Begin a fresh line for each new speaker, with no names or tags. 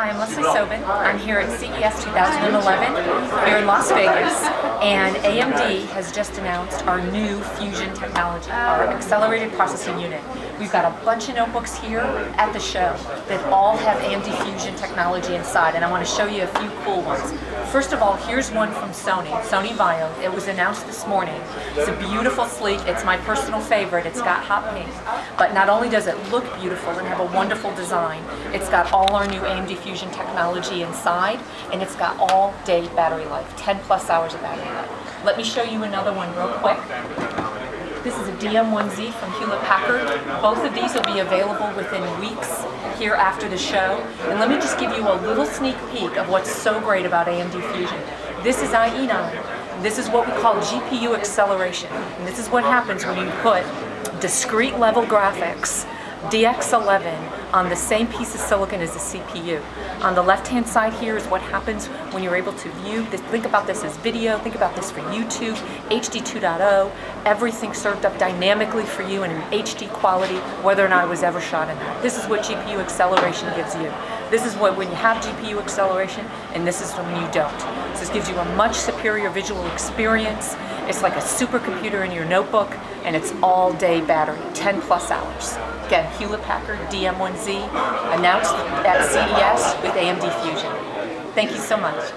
Hi, I'm Leslie Sobon. I'm here at CES 2011 here in Las Vegas, and AMD has just announced our new Fusion technology, our accelerated processing unit. We've got a bunch of notebooks here at the show that all have AMD Fusion technology inside, and I want to show you a few cool ones. First of all, here's one from Sony, Sony Vaio. It was announced this morning. It's a beautiful, sleek, it's my personal favorite. It's got hot pink, but not only does it look beautiful and have a wonderful design, it's got all our new AMD Fusion technology inside, and it's got all day battery life, 10 plus hours of battery life. Let me show you another one real quick. This is a DM1Z from Hewlett Packard. Both of these will be available within weeks here after the show. And let me just give you a little sneak peek of what's so great about AMD Fusion. This is IE9. This is what we call GPU acceleration. And this is what happens when you put discrete level graphics DX11 on the same piece of silicon as the CPU. On the left hand side here is what happens when you're able to view this. Think about this as video, think about this for YouTube, HD 2.0, everything served up dynamically for you in HD quality, whether or not it was ever shot in that. This is what GPU acceleration gives you. This is what when you have GPU acceleration, and this is when you don't. So this gives you a much superior visual experience. It's like a supercomputer in your notebook, and it's all day battery, 10 plus hours. Again, Hewlett Packard DM1Z announced at CES with AMD Fusion. Thank you so much.